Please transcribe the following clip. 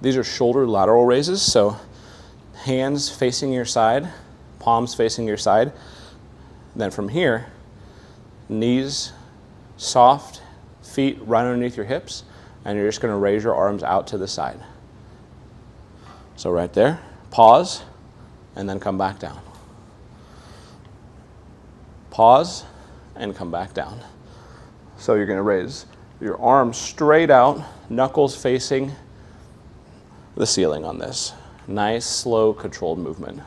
These are shoulder lateral raises, so hands facing your side, palms facing your side. Then from here, knees soft, feet right underneath your hips, and you're just going to raise your arms out to the side. So right there, pause, and then come back down. Pause, and come back down. So you're going to raise your arms straight out, knuckles facing the ceiling on this. Nice, slow, controlled movement.